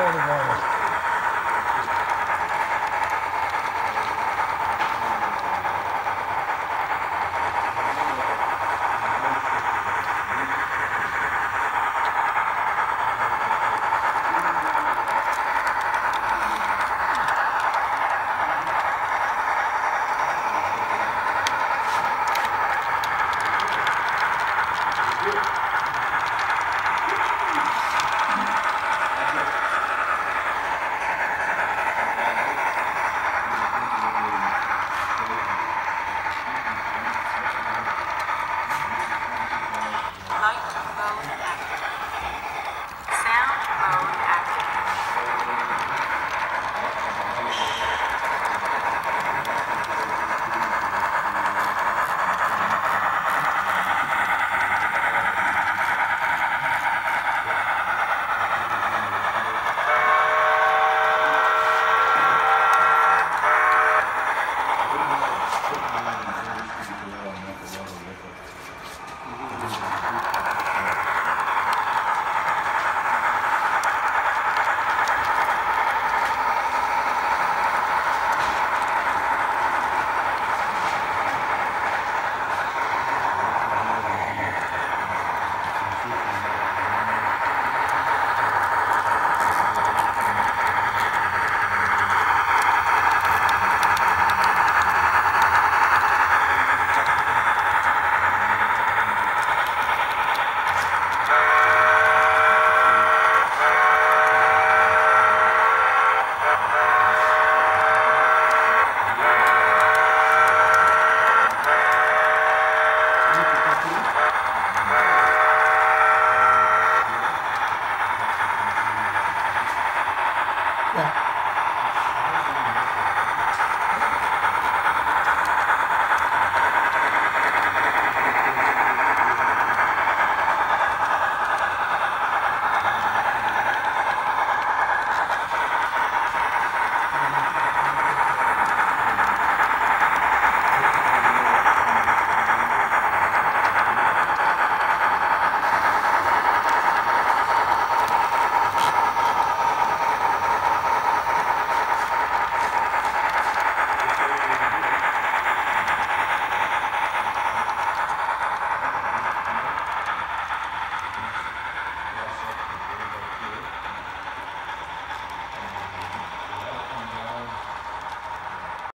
water bottle. America.